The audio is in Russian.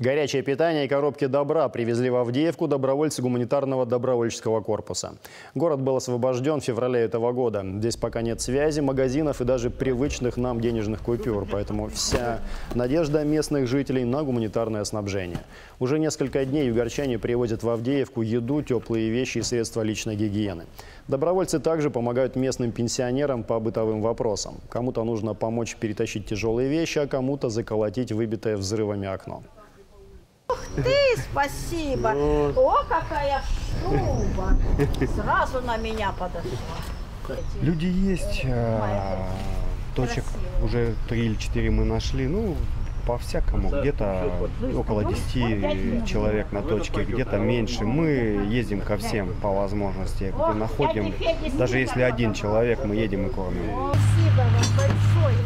Горячее питание и коробки добра привезли в Авдеевку добровольцы гуманитарного добровольческого корпуса. Город был освобожден в феврале этого года. Здесь пока нет связи, магазинов и даже привычных нам денежных купюр, поэтому вся надежда местных жителей на гуманитарное снабжение. Уже несколько дней югорчане привозят в Авдеевку еду, теплые вещи и средства личной гигиены. Добровольцы также помогают местным пенсионерам по бытовым вопросам. Кому-то нужно помочь перетащить тяжелые вещи, а кому-то заколотить выбитое взрывами окно. Ты спасибо. О, какая шуба. Сразу на меня подошла. Люди есть, а, точек уже три или четыре мы нашли, ну, по-всякому, где-то около 10 человек на точке, где-то меньше. Мы ездим ко всем по возможности, где находим, даже если один человек, мы едем и кормим. Спасибо вам большое.